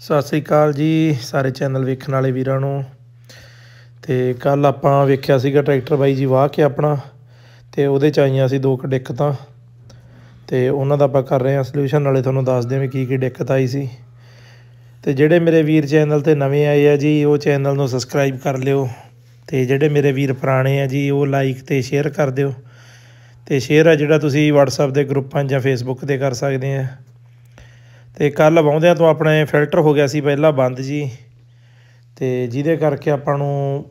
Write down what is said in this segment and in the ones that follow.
ਸਤਿ ਸ੍ਰੀ ਅਕਾਲ ਜੀ ਸਾਰੇ ਚੈਨਲ ਵੇਖਣ ਵਾਲੇ ਵੀਰਾਂ ਨੂੰ। ਤੇ ਕੱਲ ਆਪਾਂ ਵੇਖਿਆ ਸੀਗਾ ਟਰੈਕਟਰ ਬਾਈ ਜੀ ਵਾਹ ਕੇ ਆਪਣਾ, ਤੇ ਉਹਦੇ ਚ ਆਈਆਂ ਸੀ ਦੋ ਕੁ ਦਿੱਕਤਾਂ। ਤੇ ਉਹਨਾਂ ਦਾ ਆਪਾਂ ਕਰ ਰਹੇ ਹਾਂ ਸੋਲੂਸ਼ਨ ਨਾਲੇ ਤੁਹਾਨੂੰ ਦੱਸਦੇ ਹਾਂ ਵੀ ਕੀ ਕੀ ਦਿੱਕਤ ਆਈ ਸੀ। ਤੇ ਜਿਹੜੇ ਮੇਰੇ ਵੀਰ ਚੈਨਲ ਤੇ ਨਵੇਂ ਆਏ ਆ ਜੀ, ਉਹ ਚੈਨਲ ਨੂੰ ਸਬਸਕ੍ਰਾਈਬ ਕਰ ਲਿਓ। ਤੇ ਜਿਹੜੇ ਮੇਰੇ ਵੀਰ ਪੁਰਾਣੇ ਆ ਜੀ, ਉਹ ਲਾਈਕ ਤੇ ਸ਼ੇਅਰ ਕਰ ਦਿਓ। ਤੇ ਸ਼ੇਅਰ ਆ ਜਿਹੜਾ ਤੁਸੀਂ WhatsApp ਦੇ ਗਰੁੱਪਾਂ ਜਾਂ Facebook ਤੇ ਕਰ ਸਕਦੇ ਆ। ਤੇ ਕੱਲ ਵਾਉਂਦਿਆਂ ਤੋਂ ਆਪਣੇ ਫਿਲਟਰ ਹੋ ਗਿਆ ਸੀ ਪਹਿਲਾਂ ਬੰਦ ਜੀ। ਤੇ ਜਿਹਦੇ ਕਰਕੇ ਆਪਾਂ ਨੂੰ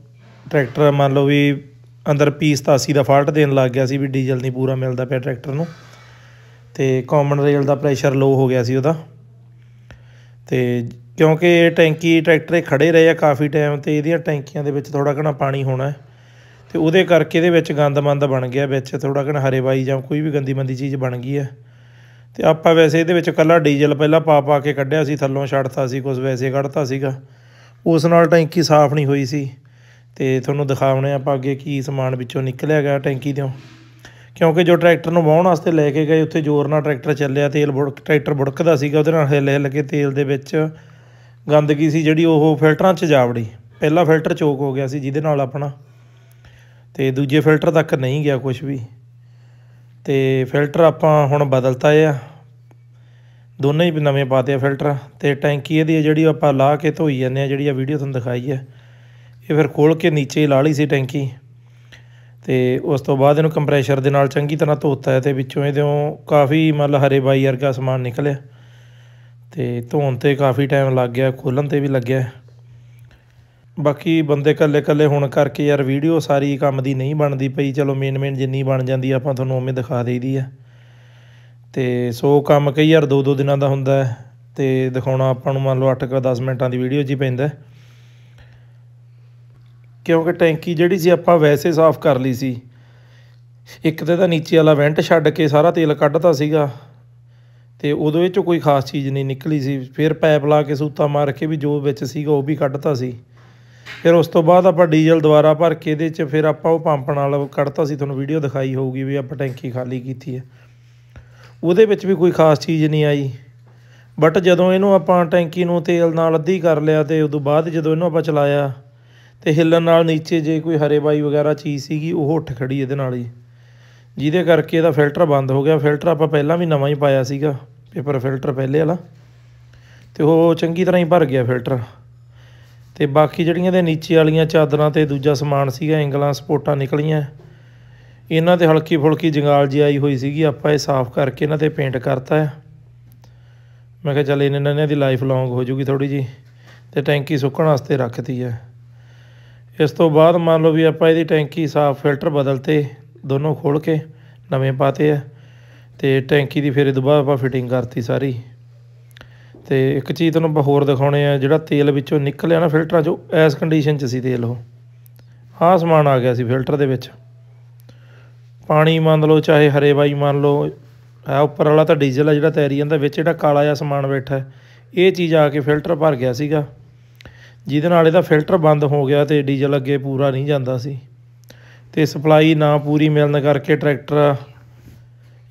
ਟਰੈਕਟਰ ਮੰਨ ਲਓ ਵੀ ਅੰਦਰ P87 ਦਾ ਫਾਲਟ ਦੇਣ ਲੱਗ ਗਿਆ ਸੀ ਵੀ ਡੀਜ਼ਲ ਨਹੀਂ ਪੂਰਾ ਮਿਲਦਾ ਪਿਆ ਟਰੈਕਟਰ ਨੂੰ। ਤੇ ਕਾਮਨ ਰੇਲ ਦਾ ਪ੍ਰੈਸ਼ਰ ਲੋ ਹੋ ਗਿਆ ਸੀ ਉਹਦਾ। ਤੇ ਕਿਉਂਕਿ ਇਹ ਟੈਂਕੀ, ਟਰੈਕਟਰ ਖੜੇ ਰਹੇ ਆ ਕਾਫੀ ਟਾਈਮ ਤੇ ਇਹਦੀਆਂ ਟੈਂਕੀਆਂ ਦੇ ਵਿੱਚ ਥੋੜਾ ਘਣਾ ਪਾਣੀ ਹੋਣਾ ਹੈ। ਤੇ ਉਹਦੇ ਕਰਕੇ ਇਹਦੇ ਵਿੱਚ ਗੰਦ ਮੰਦ ਬਣ ਗਿਆ ਵਿੱਚ ਥੋੜਾ ਘਣਾ ਹਰੇਵਾਈ ਜਾਂ ਕੋਈ ਵੀ ਗੰਦੀ ਮੰਦੀ ਚੀਜ਼ ਬਣ ਗਈ ਹੈ। ਤੇ ਆਪਾਂ ਵੈਸੇ ਇਹਦੇ ਵਿੱਚ ਕੱਲਾ ਡੀਜ਼ਲ ਪਹਿਲਾਂ ਪਾ ਪਾ ਕੇ ਕੱਢਿਆ ਸੀ, ਥੱਲੋਂ ਛੱਡਤਾ ਸੀ ਕੁਝ ਵੈਸੇ ਕੱਢਤਾ ਸੀਗਾ। ਉਸ ਨਾਲ ਟੈਂਕੀ ਸਾਫ਼ ਨਹੀਂ ਹੋਈ ਸੀ। ਤੇ ਤੁਹਾਨੂੰ ਦਿਖਾਉਣੇ ਆਪਾਂ ਅੱਗੇ ਕੀ ਸਮਾਨ ਵਿੱਚੋਂ ਨਿਕਲਿਆ ਗਿਆ ਟੈਂਕੀ ਤੋਂ। ਕਿਉਂਕਿ ਜੋ ਟਰੈਕਟਰ ਨੂੰ ਵਾਹਣ ਵਾਸਤੇ ਲੈ ਕੇ ਗਏ, ਉੱਥੇ ਜ਼ੋਰ ਨਾਲ ਟਰੈਕਟਰ ਚੱਲਿਆ, ਤੇਲ ਬੁੜਕ ਟਰੈਕਟਰ ਬੁੜਕਦਾ ਸੀਗਾ, ਉਹਦੇ ਨਾਲ ਹਿੱਲ ਹਿੱਲ ਕੇ ਤੇਲ ਦੇ ਵਿੱਚ ਗੰਦਗੀ ਸੀ ਜਿਹੜੀ ਉਹ ਫਿਲਟਰਾਂ 'ਚ ਜਾ ਵੜੀ। ਪਹਿਲਾ ਫਿਲਟਰ ਚੋਕ ਹੋ ਗਿਆ ਸੀ ਜਿਹਦੇ ਨਾਲ ਆਪਣਾ। ਤੇ ਦੂਜੇ ਫਿਲਟਰ ਤੱਕ ਨਹੀਂ ਗਿਆ ਕੁਝ ਵੀ। ਤੇ ਫਿਲਟਰ ਆਪਾਂ ਹੁਣ ਬਦਲਤਾ ਆ। ਦੋਨੇ ਹੀ ਨਵੇਂ ਪਾਤੇ ਆ ਫਿਲਟਰ। ਤੇ ਟੈਂਕੀ ਇਹਦੀ ਜਿਹੜੀ ਆਪਾਂ ਲਾ ਕੇ ਧੋਈ ਜਾਂਦੇ ਆ, ਜਿਹੜੀ ਆ ਵੀਡੀਓ ਤੁਹਾਨੂੰ ਦਿਖਾਈ ਹੈ ਇਹ ਫਿਰ ਖੋਲ ਕੇ ਨੀਚੇ ਲਾ ਲਈ ਸੀ ਟੈਂਕੀ। ਤੇ ਉਸ ਤੋਂ ਬਾਅਦ ਇਹਨੂੰ ਕੰਪਰੈਸ਼ਰ ਦੇ ਨਾਲ ਚੰਗੀ ਤਰ੍ਹਾਂ ਧੋਤਾ ਹੈ ਤੇ ਵਿੱਚੋਂ ਇਹਦੇੋਂ ਕਾਫੀ ਮਤਲਬ ਹਰੇ ਬਾਈ ਵਰਗਾ ਸਮਾਨ ਨਿਕਲਿਆ। ਤੇ ਧੋਣ ਤੇ ਕਾਫੀ ਟਾਈਮ ਲੱਗ ਗਿਆ, ਖੋਲਣ ਤੇ ਵੀ ਲੱਗਿਆ। ਬਾਕੀ ਬੰਦੇ ਇਕੱਲੇ ਇਕੱਲੇ ਹੋਣ ਕਰਕੇ ਯਾਰ ਵੀਡੀਓ ਸਾਰੀ ਕੰਮ ਦੀ ਨਹੀਂ ਬਣਦੀ ਪਈ, ਚਲੋ ਮੇਨ ਮੇਨ ਜਿੰਨੀ ਬਣ ਜਾਂਦੀ ਆਪਾਂ ਤੁਹਾਨੂੰ ਉਵੇਂ ਦਿਖਾ ਦੇਈਦੀ ਆ। ਤੇ ਸੋ ਕੰਮ ਕਈ ਯਾਰ ਦੋ ਦੋ ਦਿਨਾਂ ਦਾ ਹੁੰਦਾ ਹੈ, ਤੇ ਦਿਖਾਉਣਾ ਆਪਾਂ ਨੂੰ ਮੰਨ ਲਓ 8 ਕ 10 ਮਿੰਟਾਂ ਦੀ ਵੀਡੀਓ 'ਚ ਹੀ ਪੈਂਦਾ ਕਿਉਂਕਿ ਟੈਂਕੀ ਜਿਹੜੀ ਸੀ ਆਪਾਂ ਵੈਸੇ ਸਾਫ਼ ਕਰ ਲਈ ਸੀ, ਇੱਕ ਤੇ ਤਾਂ ਨੀਚੇ ਵਾਲਾ ਵੈਂਟ ਛੱਡ ਕੇ ਸਾਰਾ ਤੇਲ ਕੱਢਤਾ ਸੀਗਾ, ਤੇ ਉਦੋਂ ਇਹ 'ਚੋਂ ਕੋਈ ਖਾਸ ਚੀਜ਼ ਨਹੀਂ ਨਿਕਲੀ ਸੀ। ਫਿਰ ਪਾਈਪ ਲਾ ਕੇ ਸੂਤਾ ਮਾਰ ਕੇ ਵੀ ਜੋ ਵਿੱਚ ਸੀਗਾ ਉਹ ਵੀ ਕੱਢਤਾ ਸੀ। ਫਿਰ ਉਸ ਤੋਂ ਬਾਅਦ ਆਪਾਂ ਡੀਜ਼ਲ ਦੁਬਾਰਾ ਭਰ ਕੇ ਇਹਦੇ 'ਚ ਫਿਰ ਆਪਾਂ ਉਹ ਪੰਪ ਨਾਲ ਕੱਢਤਾ ਸੀ, ਤੁਹਾਨੂੰ ਵੀਡੀਓ ਦਿਖਾਈ ਹੋਊਗੀ ਵੀ ਆਪਾਂ ਟੈਂਕੀ ਖਾਲੀ ਕੀਤੀ ਹੈ। ਉਹਦੇ ਵਿੱਚ ਵੀ ਕੋਈ ਖਾਸ ਚੀਜ਼ ਨਹੀਂ ਆਈ। ਬਟ ਜਦੋਂ ਇਹਨੂੰ ਆਪਾਂ ਟੈਂਕੀ ਨੂੰ ਤੇਲ ਨਾਲ ਅੱਧੀ ਕਰ ਲਿਆ ਤੇ ਉਦੋਂ ਬਾਅਦ ਜਦੋਂ ਇਹਨੂੰ ਆਪਾਂ ਚਲਾਇਆ ਤੇ ਹਿੱਲਣ ਨਾਲ ਨੀਚੇ ਜੇ ਕੋਈ ਹਰੇ ਬਾਈ ਵਗੈਰਾ ਚੀਜ਼ ਸੀਗੀ, ਉਹ ਉੱਠ ਖੜੀ ਇਹਦੇ ਨਾਲ ਹੀ। ਜਿਹਦੇ ਕਰਕੇ ਇਹਦਾ ਫਿਲਟਰ ਬੰਦ ਹੋ ਗਿਆ। ਫਿਲਟਰ ਆਪਾਂ ਪਹਿਲਾਂ ਵੀ ਨਵਾਂ ਹੀ ਪਾਇਆ ਸੀਗਾ, ਪੇਪਰ ਫਿਲਟਰ ਪਹਿਲੇ ਵਾਲਾ। ਤੇ ਉਹ ਚੰਗੀ ਤਰ੍ਹਾਂ ਹੀ ਭਰ ਗਿਆ ਫਿਲਟਰ। ਤੇ ਬਾਕੀ ਜਿਹੜੀਆਂ ਦੇ ਨੀਚੇ ਵਾਲੀਆਂ ਚਾਦਰਾਂ ਤੇ ਦੂਜਾ ਸਮਾਨ ਸੀਗਾ ਐਂਗਲਾਂ ਸਪੋਰਟਾਂ ਨਿਕਲੀਆਂ। ਇਹਨਾਂ ਤੇ ਹਲਕੀ ਫੁਲਕੀ ਜੰਗਾਲ ਜੀ ਆਈ ਹੋਈ ਸੀਗੀ, ਆਪਾਂ ਇਹ ਸਾਫ਼ ਕਰਕੇ ਇਹਨਾਂ ਤੇ ਪੇਂਟ ਕਰਤਾ ਹੈ ਮੈਂ ਕਿਹਾ ਚੱਲ ਇਹਨਾਂ ਇਹਨਾਂ ਦੀ ਲਾਈਫ ਲੌਂਗ ਹੋ ਜੂਗੀ ਥੋੜੀ ਜੀ ਤੇ ਟੈਂਕੀ ਸੁੱਕਣ ਵਾਸਤੇ ਰੱਖਤੀ ਹੈ ਇਸ ਤੋਂ ਬਾਅਦ ਮੰਨ ਲਓ ਵੀ ਆਪਾਂ ਇਹਦੀ ਟੈਂਕੀ ਸਾਫ਼ ਫਿਲਟਰ ਬਦਲਤੇ, ਦੋਨੋਂ ਖੋਲ ਕੇ ਨਵੇਂ ਪਾਤੇ ਆ, ਤੇ ਟੈਂਕੀ ਦੀ ਫਿਰ ਇਹ ਤੋਂ ਆਪਾਂ ਫਿਟਿੰਗ ਕਰਤੀ ਸਾਰੀ। ਤੇ ਇੱਕ ਚੀਜ਼ ਤੁਹਾਨੂੰ ਆਪਾਂ ਹੋਰ ਦਿਖਾਉਣੇ ਆ, ਜਿਹੜਾ ਤੇਲ ਵਿੱਚੋਂ ਨਿਕਲਿਆ ਨਾ ਫਿਲਟਰਾਂ 'ਚੋਂ ਐਸ ਕੰਡੀਸ਼ਨ 'ਚ ਸੀ ਤੇਲ ਉਹ। ਆਹ ਸਮਾਨ ਆ ਗਿਆ ਸੀ ਫਿਲਟਰ ਦੇ ਵਿੱਚ। ਪਾਣੀ ਮੰਨ ਲਓ, ਚਾਹੇ ਹਰੇ ਬਾਈ ਮੰਨ ਲਓ ਆ ਉੱਪਰ ਵਾਲਾ ਤਾਂ ਡੀਜ਼ਲ ਆ ਜਿਹੜਾ ਤੈਰੀ ਜਾਂਦਾ, ਵਿੱਚ ਜਿਹੜਾ ਕਾਲਾ ਜਿਹਾ ਸਮਾਨ ਬੈਠਾ, ਇਹ ਚੀਜ਼ ਆ ਕੇ ਫਿਲਟਰ ਭਰ ਗਿਆ ਸੀਗਾ। ਜਿਹਦੇ ਨਾਲ ਇਹਦਾ ਫਿਲਟਰ ਬੰਦ ਹੋ ਗਿਆ ਤੇ ਡੀਜ਼ਲ ਅੱਗੇ ਪੂਰਾ ਨਹੀਂ ਜਾਂਦਾ ਸੀ। ਤੇ ਸਪਲਾਈ ਨਾ ਪੂਰੀ ਮਿਲਣ ਕਰਕੇ ਟਰੈਕਟਰ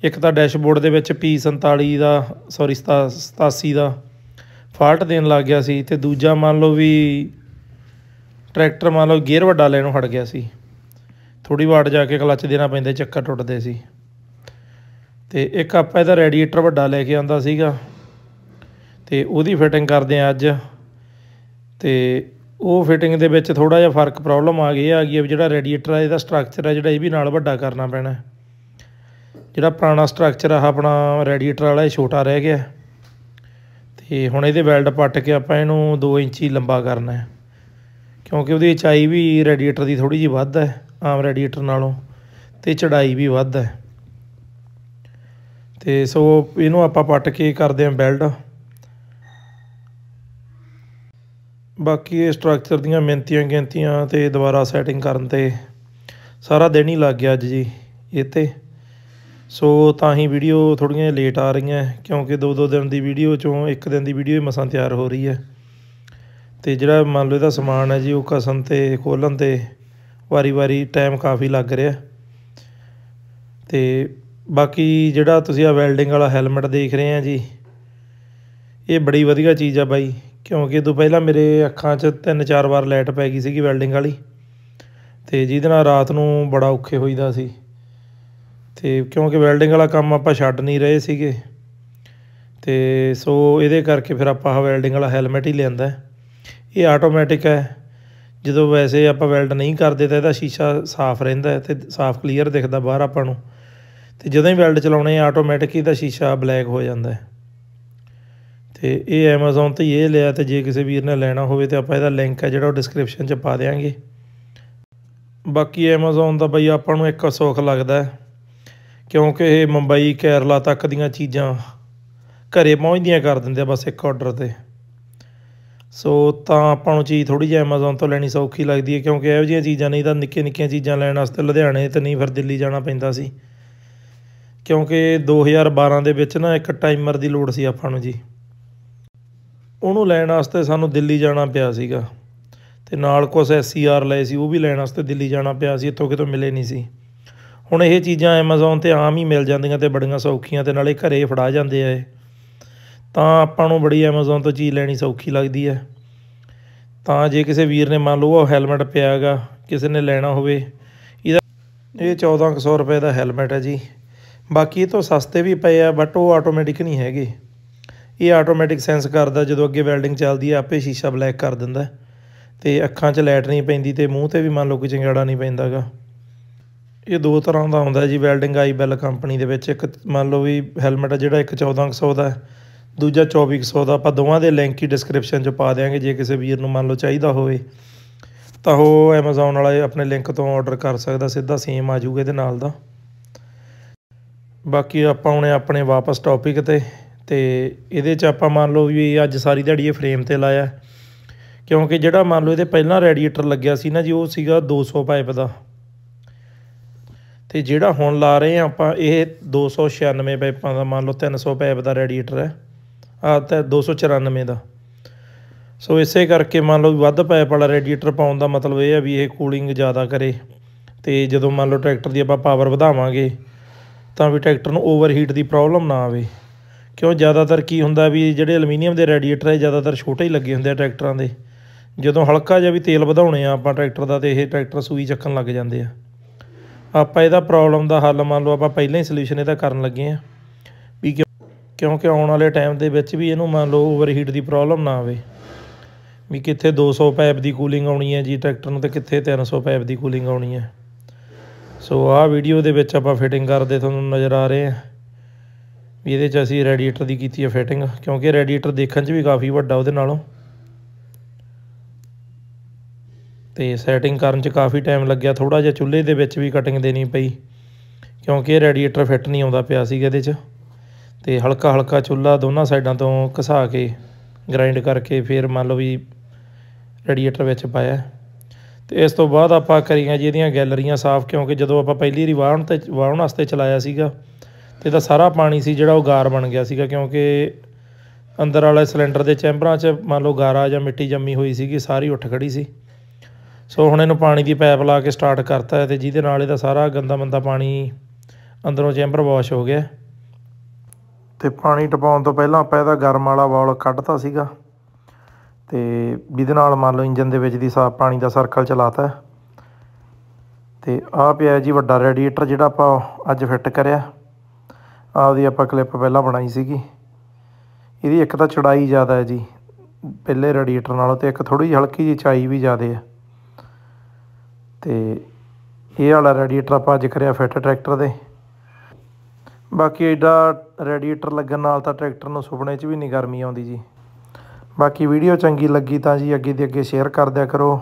ਇੱਕ ਤਾਂ ਡੈਸ਼ਬੋਰਡ ਦੇ ਵਿੱਚ P47 ਦਾ ਸੌਰੀ 87 ਦਾ ਫਾਲਟ ਦੇਣ ਲੱਗ ਗਿਆ ਸੀ ਤੇ ਦੂਜਾ ਮੰਨ ਲਓ ਵੀ ਟਰੈਕਟਰ ਮੰਨ ਲਓ ਗੇਅਰ ਵੱਡਾ ਲੈਣੋਂ ਹਟ ਗਿਆ ਸੀ। ਥੋੜੀ ਵਾਟ ਜਾ ਕੇ ਕਲੱਚ ਦੇਣਾ ਪੈਂਦਾ, ਚੱਕਰ ਟੁੱਟਦੇ ਸੀ। ਤੇ ਇੱਕ ਆਪਾਂ ਇਹਦਾ ਰੈਡੀਏਟਰ ਵੱਡਾ ਲੈ ਕੇ ਆਂਦਾ ਸੀਗਾ। ਤੇ ਉਹਦੀ ਫਿਟਿੰਗ ਕਰਦੇ ਆ ਅੱਜ। ਤੇ ਉਹ ਫਿਟਿੰਗ ਦੇ ਵਿੱਚ ਥੋੜਾ ਜਿਹਾ ਫ਼ਰਕ ਪ੍ਰੋਬਲਮ ਆ ਗਈ ਆ ਗਈ ਜਿਹੜਾ ਰੈਡੀਏਟਰ ਆ, ਇਹਦਾ ਸਟਰਕਚਰ ਆ ਜਿਹੜਾ ਇਹ ਵੀ ਨਾਲ ਵੱਡਾ ਕਰਨਾ ਪੈਣਾ। ਜਿਹੜਾ ਪੁਰਾਣਾ ਸਟਰਕਚਰ ਆ ਆਪਣਾ ਰੈਡੀਏਟਰ ਵਾਲਾ ਇਹ ਛੋਟਾ ਰਹਿ ਗਿਆ। ਤੇ ਹੁਣ ਇਹਦੇ ਵੈਲਡ ਪੱਟ ਕੇ ਆਪਾਂ ਇਹਨੂੰ 2 ਇੰਚੀ ਲੰਬਾ ਕਰਨਾ ਹੈ। ਕਿਉਂਕਿ ਉਹਦੀ ਉਚਾਈ ਵੀ ਰੈਡੀਏਟਰ ਦੀ ਥੋੜੀ ਜਿਹੀ ਵੱਧ ਹੈ, ਆਮ ਰੈਡੀਏਟਰ ਨਾਲੋਂ, ਤੇ ਚੜਾਈ ਵੀ ਵੱਧ ਹੈ। ਤੇ ਸੋ ਇਹਨੂੰ ਆਪਾਂ ਪੱਟ ਕੇ ਕਰਦੇ ਹਾਂ ਬੈਲਡ ਬਾਕੀ ਇਹ ਸਟਰਕਚਰ ਦੀਆਂ ਮਿੰਤੀਆਂ ਗਿਣਤੀਆਂ ਤੇ ਦੁਬਾਰਾ ਸੈਟਿੰਗ ਕਰਨ ਤੇ ਸਾਰਾ ਦਿਨ ਹੀ ਲੱਗ ਗਿਆ ਅੱਜ ਜੀ, ਇਹ ਤੇ। ਸੋ ਤਾਂ ਹੀ ਵੀਡੀਓ ਥੋੜ੍ਹੀਆਂ ਲੇਟ ਆ ਰਹੀਆਂ ਕਿਉਂਕਿ ਦੋ ਦੋ ਦਿਨ ਦੀ ਵੀਡੀਓ ਚੋਂ ਇੱਕ ਦਿਨ ਦੀ ਵੀਡੀਓ ਹੀ ਮਸਾਂ ਤਿਆਰ ਹੋ ਰਹੀ ਹੈ। ਤੇ ਜਿਹੜਾ ਮੰਨ ਲਓ ਇਹਦਾ ਸਮਾਨ ਹੈ ਜੀ, ਉਹ ਕਸਣ ਤੇ ਖੋਲਣ ਤੇ ਵਾਰੀ-ਵਾਰੀ ਟਾਈਮ ਕਾਫੀ ਲੱਗ ਰਿਹਾ ਤੇ ਬਾਕੀ ਜਿਹੜਾ ਤੁਸੀਂ ਆ ਵੈਲਡਿੰਗ ਵਾਲਾ ਹੈਲਮਟ ਦੇਖ ਰਹੇ ਆ ਜੀ, ਇਹ ਬੜੀ ਵਧੀਆ ਚੀਜ਼ ਆ ਬਾਈ, ਕਿਉਂਕਿ ਇਹ ਤੋਂ ਪਹਿਲਾਂ ਮੇਰੇ ਅੱਖਾਂ 'ਚ ਤਿੰਨ ਚਾਰ ਵਾਰ ਲਾਈਟ ਪੈ ਗਈ ਸੀਗੀ ਵੈਲਡਿੰਗ ਵਾਲੀ, ਤੇ ਜਿਹਦੇ ਨਾਲ ਰਾਤ ਨੂੰ ਬੜਾ ਔਖੇ ਹੋਈਦਾ ਸੀ। ਤੇ ਕਿਉਂਕਿ ਵੈਲਡਿੰਗ ਵਾਲਾ ਕੰਮ ਆਪਾਂ ਛੱਡ ਨਹੀਂ ਰਹੇ ਸੀਗੇ। ਤੇ ਸੋ ਇਹਦੇ ਕਰਕੇ ਫਿਰ ਆਪਾਂ ਵੈਲਡਿੰਗ ਵਾਲਾ ਹੈਲਮਟ ਹੀ ਲਿਆਂਦਾ ਇਹ ਆਟੋਮੈਟਿਕ ਹੈ। ਜਦੋਂ ਵੈਸੇ ਆਪਾਂ ਵੈਲਡ ਨਹੀਂ ਕਰਦੇ ਤਾਂ ਇਹਦਾ ਸ਼ੀਸ਼ਾ ਸਾਫ਼ ਰਹਿੰਦਾ ਹੈ ਤੇ ਸਾਫ਼ ਕਲੀਅਰ ਦਿਖਦਾ ਬਾਹਰ ਆਪਾਂ ਨੂੰ। ਤੇ ਜਦੋਂ ਹੀ ਵੈਲਡ ਚਲਾਉਣੇ ਆਟੋਮੈਟਿਕ ਹੀ ਦਾ ਸ਼ੀਸ਼ਾ ਬਲੈਕ ਹੋ ਜਾਂਦਾ ਹੈ। ਤੇ ਇਹ Amazon ਤੇ ਹੀ ਇਹ ਲਿਆ ਤੇ ਜੇ ਕਿਸੇ ਵੀਰ ਨੇ ਲੈਣਾ ਹੋਵੇ ਤੇ ਆਪਾਂ ਇਹਦਾ ਲਿੰਕ ਹੈ ਜਿਹੜਾ ਉਹ ਡਿਸਕ੍ਰਿਪਸ਼ਨ 'ਚ ਪਾ ਦੇਵਾਂਗੇ ਬਾਕੀ Amazon ਦਾ ਬਈ ਆਪਾਂ ਨੂੰ ਇੱਕ ਸੁੱਖ ਲੱਗਦਾ ਹੈ। ਕਿਉਂਕਿ ਇਹ ਮੁੰਬਈ, ਕੇਰਲਾ ਤੱਕ ਦੀਆਂ ਚੀਜ਼ਾਂ ਘਰੇ ਪਹੁੰਚਦੀਆਂ ਕਰ ਦਿੰਦੇ ਆ ਬਸ ਇੱਕ ਆਰਡਰ ਤੇ। ਸੋ ਤਾਂ ਆਪਾਂ ਨੂੰ ਚੀਜ਼ ਥੋੜੀ ਜਿਹੀ Amazon ਤੋਂ ਲੈਣੀ ਸੌਖੀ ਲੱਗਦੀ ਹੈ ਕਿਉਂਕਿ ਇਹੋ ਜਿਹੀਆਂ ਚੀਜ਼ਾਂ ਨਹੀਂ ਤਾਂ ਨਿੱਕੀਆਂ ਨਿੱਕੀਆਂ ਚੀਜ਼ਾਂ ਲੈਣ ਵਾਸਤੇ ਲੁਧਿਆਣੇ ਤੇ ਨਹੀਂ ਫਿਰ ਦਿੱਲੀ ਜਾਣਾ ਪੈਂਦਾ ਸੀ। ਕਿਉਂਕਿ 2012 ਦੇ ਵਿੱਚ ਨਾ ਇੱਕ ਟਾਈਮਰ ਦੀ ਲੋੜ ਸੀ ਆਪਾਂ ਨੂੰ ਜੀ। ਉਹਨੂੰ ਲੈਣ ਵਾਸਤੇ ਸਾਨੂੰ ਦਿੱਲੀ ਜਾਣਾ ਪਿਆ ਸੀਗਾ। ਤੇ ਨਾਲ ਕੁਝ ਐਸਸੀਆਰ ਲਏ ਸੀ, ਉਹ ਵੀ ਲੈਣ ਵਾਸਤੇ ਦਿੱਲੀ ਜਾਣਾ ਪਿਆ ਸੀ, ਇੱਥੋਂ ਕਿਤੋਂ ਮਿਲੇ ਨਹੀਂ ਸੀ। ਹੁਣ ਇਹ ਚੀਜ਼ਾਂ Amazon ਤੇ ਆਮ ਹੀ ਮਿਲ ਜਾਂਦੀਆਂ ਤੇ ਬੜੀਆਂ ਸੌਖੀਆਂ ਤੇ ਨਾਲੇ ਘਰੇ ਫੜਾ ਜਾਂਦੇ ਆ ਇਹ। ਤਾਂ ਆਪਾਂ ਨੂੰ ਬੜੀ Amazon ਤੋਂ ਚੀਜ਼ ਲੈਣੀ ਸੌਖੀ ਲੱਗਦੀ ਹੈ ਤਾਂ ਜੇ ਕਿਸੇ ਵੀਰ ਨੇ ਮੰਨ ਲਓ ਉਹ ਹੈਲਮਟ ਪਿਆ ਹੈਗਾ, ਕਿਸੇ ਨੇ ਲੈਣਾ ਹੋਵੇ, ਇਹਦਾ ਇਹ 1400 ਰੁਪਏ ਦਾ ਹੈਲਮਟ ਹੈ ਜੀ। ਬਾਕੀ ਇਹ ਤੋਂ ਸਸਤੇ ਵੀ ਪਏ ਆ ਬਟ ਉਹ ਆਟੋਮੈਟਿਕ ਨਹੀਂ ਹੈਗੇ। ਇਹ ਆਟੋਮੈਟਿਕ ਸੈਂਸ ਕਰਦਾ ਜਦੋਂ ਅੱਗੇ ਵੈਲਡਿੰਗ ਚੱਲਦੀ ਹੈ ਆਪੇ ਸ਼ੀਸ਼ਾ ਬਲੈਕ ਕਰ ਦਿੰਦਾ। ਤੇ ਅੱਖਾਂ 'ਚ ਲਾਈਟ ਨਹੀਂ ਪੈਂਦੀ ਤੇ ਮੂੰਹ ਤੇ ਵੀ ਮੰਨ ਲਓ ਕੋਈ ਚੰਗਾੜਾ ਨਹੀਂ ਪੈਂਦਾਗਾ ਇਹ ਦੋ ਤਰ੍ਹਾਂ ਦਾ ਹੁੰਦਾ ਜੀ ਵੈਲਡਿੰਗ ਆਈ ਬੈਲ ਕੰਪਨੀ ਦੇ ਵਿੱਚ। ਇੱਕ ਮੰਨ ਲਓ ਵੀ ਹੈਲਮਟ ਆ ਜਿਹੜਾ ਇੱਕ 1400 ਦਾ ਹੈ, ਦੂਜਾ 2400 ਦਾ। ਆਪਾਂ ਦੋਵਾਂ ਦੇ ਲਿੰਕ ਹੀ ਡਿਸਕ੍ਰਿਪਸ਼ਨ 'ਚ ਪਾ ਦਿਆਂਗੇ, ਜੇ ਕਿਸੇ ਵੀਰ ਨੂੰ ਮੰਨ ਲਓ ਚਾਹੀਦਾ ਹੋਵੇ। ਤਾਂ ਉਹ Amazon ਵਾਲਾ ਆਪਣੇ ਲਿੰਕ ਤੋਂ ਆਰਡਰ ਕਰ ਸਕਦਾ, ਸਿੱਧਾ ਸੇਮ ਆ ਜਾਊਗਾ ਇਹਦੇ ਨਾਲ ਦਾ। ਬਾਕੀ ਆਪਾਂ ਹੁਣੇ ਆਪਣੇ ਵਾਪਸ ਟੌਪਿਕ ਤੇ ਤੇ ਇਹਦੇ 'ਚ ਆਪਾਂ ਮੰਨ ਲਓ ਵੀ ਅੱਜ ਸਾਰੀ ਦਿਹਾੜੀ ਇਹ ਫਰੇਮ ਤੇ ਲਾਇਆ। ਕਿਉਂਕਿ ਜਿਹੜਾ ਮੰਨ ਲਓ ਇਹਦੇ ਪਹਿਲਾਂ ਰੈਡੀਏਟਰ ਲੱਗਿਆ ਸੀ ਨਾ ਜੀ, ਉਹ ਸੀਗਾ 200 ਪਾਈਪ ਦਾ। ਤੇ ਜਿਹੜਾ ਹੁਣ ਲਾ ਰਹੇ ਆ ਆਪਾਂ, ਇਹ 296 ਪਾਈਪਾਂ ਦਾ, ਮੰਨ ਲਓ 300 ਪਾਈਪ ਦਾ ਰੈਡੀਏਟਰ ਹੈ। ਆ ਤਾਂ 294 ਦਾ। ਸੋ ਇਸੇ ਕਰਕੇ ਮੰਨ ਲਓ ਵੱਧ ਪਾਈਪ ਵਾਲਾ ਰੈਡੀਏਟਰ ਪਾਉਣ ਦਾ ਮਤਲਬ ਇਹ ਹੈ ਵੀ ਇਹ ਕੂਲਿੰਗ ਜ਼ਿਆਦਾ ਕਰੇ। ਤੇ ਜਦੋਂ ਮੰਨ ਲਓ ਟਰੈਕਟਰ ਦੀ ਆਪਾਂ ਪਾਵਰ ਵਧਾਵਾਂਗੇ, ਤਾਂ ਵੀ ਟਰੈਕਟਰ ਨੂੰ ਓਵਰਹੀਟ ਦੀ ਪ੍ਰੋਬਲਮ ਨਾ ਆਵੇ। ਕਿਉਂ? ਜ਼ਿਆਦਾਤਰ ਕੀ ਹੁੰਦਾ ਵੀ ਜਿਹੜੇ ਐਲੂਮੀਨੀਅਮ ਦੇ ਰੈਡੀਏਟਰ ਹੈ, ਜ਼ਿਆਦਾਤਰ ਛੋਟੇ ਹੀ ਲੱਗੇ ਹੁੰਦੇ ਆ ਟਰੈਕਟਰਾਂ ਦੇ। ਜਦੋਂ ਹਲਕਾ ਜਿਹਾ ਵੀ ਤੇਲ ਵਧਾਉਣੇ ਆ ਆਪਾਂ ਟਰੈਕਟਰ ਦਾ, ਤੇ ਇਹ ਟਰੈਕਟਰ ਸੂਈ ਚੱਕਣ ਲੱਗ ਜਾਂਦੇ ਆ। ਆਪਾਂ ਇਹਦਾ ਪ੍ਰੋਬਲਮ ਦਾ ਹੱਲ ਮੰਨ ਲਓ, ਆਪਾਂ ਪਹਿਲਾਂ ਹੀ ਸੋਲੂਸ਼ਨ ਇਹਦਾ ਕਰਨ ਲੱਗੇ ਆ ਵੀ ਕਿਉਂਕਿ ਆਉਣ ਵਾਲੇ ਟਾਈਮ ਦੇ ਵਿੱਚ ਵੀ ਇਹਨੂੰ ਮੰਨ ਲਓ ਓਵਰਹੀਟ ਦੀ ਪ੍ਰੋਬਲਮ ਨਾ ਆਵੇ। ਵੀ ਕਿੱਥੇ 200 ਪੈਪ ਦੀ ਕੂਲਿੰਗ ਆਉਣੀ ਹੈ ਜੀ ਟਰੈਕਟਰ ਨੂੰ ਤੇ ਕਿੱਥੇ 300 ਪੈਪ ਦੀ ਕੂਲਿੰਗ ਆਉਣੀ ਹੈ। ਸੋ ਆਹ ਵੀਡੀਓ ਦੇ ਵਿੱਚ ਆਪਾਂ ਫਿਟਿੰਗ ਕਰਦੇ ਤੁਹਾਨੂੰ ਨਜ਼ਰ ਆ ਰਹੇ ਆ ਵੀ ਇਹਦੇ 'ਚ ਅਸੀਂ ਰੈਡੀਏਟਰ ਦੀ ਕੀਤੀ ਹੈ ਫਿਟਿੰਗ ਕਿਉਂਕਿ ਰੈਡੀਏਟਰ ਦੇਖਣ 'ਚ ਵੀ ਕਾਫੀ ਵੱਡਾ ਉਹਦੇ ਨਾਲੋਂ। ਤੇ ਸੈਟਿੰਗ ਕਰਨ 'ਚ ਕਾਫੀ ਟਾਈਮ ਲੱਗਿਆ। ਥੋੜਾ ਜਿਹਾ ਚੁੱਲ੍ਹੇ ਦੇ ਵਿੱਚ ਵੀ ਕਟਿੰਗ ਦੇਣੀ ਪਈ, ਕਿਉਂਕਿ ਇਹ ਰੈਡੀਏਟਰ ਫਿੱਟ ਨਹੀਂ ਆਉਂਦਾ ਪਿਆ ਸੀਗਾ ਇਹਦੇ 'ਚ। ਤੇ ਹਲਕਾ ਹਲਕਾ ਚੁੱਲ੍ਹਾ ਦੋਨਾਂ ਸਾਈਡਾਂ ਤੋਂ ਘਸਾ ਕੇ ਗ੍ਰਾਈਂਡ ਕਰਕੇ ਫਿਰ ਮੰਨ ਲਓ ਵੀ ਰੈਡੀਏਟਰ ਵਿੱਚ ਪਾਇਆ। ਤੇ ਇਸ ਤੋਂ ਬਾਅਦ ਆਪਾਂ ਕਰੀਆਂ ਜੀ ਇਹਦੀਆਂ ਗੈਲਰੀਆਂ ਸਾਫ਼, ਕਿਉਂਕਿ ਜਦੋਂ ਆਪਾਂ ਪਹਿਲੀ ਵਾਰੀ ਵਾਹਣ ਤੇ, ਵਾਹਣ ਵਾਸਤੇ ਚਲਾਇਆ ਸੀਗਾ, ਤੇ ਇਹਦਾ ਸਾਰਾ ਪਾਣੀ ਸੀ ਜਿਹੜਾ ਉਹ ਗਾਰ ਬਣ ਗਿਆ ਸੀਗਾ, ਕਿਉਂਕਿ ਅੰਦਰ ਵਾਲੇ ਸਿਲੰਡਰ ਦੇ ਚੈਂਬਰਾਂ 'ਚ ਮੰਨ ਲਓ ਗਾਰਾ ਜਾਂ ਮਿੱਟੀ ਜੰਮੀ ਹੋਈ ਸੀਗੀ, ਸਾਰੀ ਉੱਠ ਖੜੀ ਸੀ। ਸੋ ਹੁਣ ਇਹਨੂੰ ਪਾਣੀ ਦੀ ਪਾਈਪ ਲਾ ਕੇ ਸਟਾਰਟ ਕਰਤਾ ਹੈ ਤੇ ਜਿਹਦੇ ਨਾਲ ਇਹਦਾ ਸਾਰਾ ਗੰਦਾ ਮੰਦਾ ਪਾਣੀ ਅੰਦਰੋਂ ਚੈਂਬਰ ਵਾਸ਼ ਹੋ ਗਿਆ। ਤੇ ਪਾਣੀ ਟਪਾਉਣ ਤੋਂ ਪਹਿਲਾਂ ਆਪਾਂ ਇਹਦਾ ਗਰਮ ਵਾਲਾ ਵਾਲ ਕੱਢਤਾ ਸੀਗਾ ਤੇ ਜਿਹਦੇ ਨਾਲ ਮੰਨ ਲਓ ਇੰਜਨ ਦੇ ਵਿੱਚ ਦੀ ਸਾਫ਼ ਪਾਣੀ ਦਾ ਸਰਕਲ ਚਲਾਤਾ ਤੇ ਆਹ ਪਿਆ ਜੀ ਵੱਡਾ ਰੈਡੀਏਟਰ ਜਿਹੜਾ ਆਪਾਂ ਅੱਜ ਫਿੱਟ ਕਰਿਆ। ਆਪਦੀ ਆਪਾਂ ਕਲਿੱਪ ਪਹਿਲਾਂ ਬਣਾਈ ਸੀਗੀ। ਇਹਦੀ ਇੱਕ ਤਾਂ ਚੜਾਈ ਜ਼ਿਆਦਾ ਹੈ ਜੀ, ਪਹਿਲੇ ਰੈਡੀਏਟਰ ਨਾਲੋਂ ਤੇ ਇੱਕ ਥੋੜੀ ਜਿਹੀ ਹਲਕੀ ਜਿਹੀ ਚਾਈ ਵੀ ਜ਼ਿਆਦਾ ਹੈ। ਤੇ ਇਹ ਵਾਲਾ ਰੈਡੀਏਟਰ ਆਪਾਂ ਅੱਜ ਕਰਿਆ ਫਿੱਟ ਟਰੈਕਟਰ ਦੇ। ਬਾਕੀ ਐਡਾ ਰੈਡੀਏਟਰ ਲੱਗਣ ਨਾਲ ਤਾਂ ਟਰੈਕਟਰ ਨੂੰ ਸੁਪਨੇ 'ਚ ਵੀ ਨਹੀਂ ਗਰਮੀ ਆਉਂਦੀ ਜੀ। ਬਾਕੀ ਵੀਡੀਓ ਚੰਗੀ ਲੱਗੀ ਤਾਂ ਜੀ ਅੱਗੇ ਦੀ ਅੱਗੇ ਸ਼ੇਅਰ ਕਰ ਦਿਆ ਕਰੋ।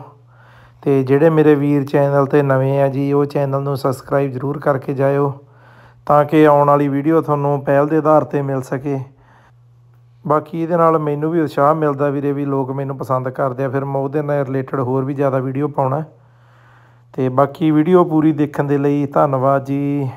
ਤੇ ਜਿਹੜੇ ਮੇਰੇ ਵੀਰ ਚੈਨਲ ਤੇ ਨਵੇਂ ਆ ਜੀ, ਉਹ ਚੈਨਲ ਨੂੰ ਸਬਸਕ੍ਰਾਈਬ ਜ਼ਰੂਰ ਕਰਕੇ ਜਾਇਓ ਤਾਂ ਕਿ ਆਉਣ ਵਾਲੀ ਵੀਡੀਓ ਤੁਹਾਨੂੰ ਪਹਿਲ ਦੇ ਆਧਾਰ ਤੇ ਮਿਲ ਸਕੇ। ਬਾਕੀ ਇਹਦੇ ਨਾਲ ਮੈਨੂੰ ਵੀ ਉਤਸ਼ਾਹ ਮਿਲਦਾ ਵੀਰੇ ਵੀ ਲੋਕ ਮੈਨੂੰ ਪਸੰਦ ਕਰਦੇ ਆ, ਫਿਰ ਮੈਂ ਉਹਦੇ ਨਾਲ ਰਿਲੇਟਡ ਹੋਰ ਵੀ ਜ਼ਿਆਦਾ ਵੀਡੀਓ ਪਾਉਣਾ। ਅਤੇ ਬਾਕੀ ਵੀਡੀਓ ਪੂਰੀ ਦੇਖਣ ਦੇ ਲਈ ਧੰਨਵਾਦ ਜੀ।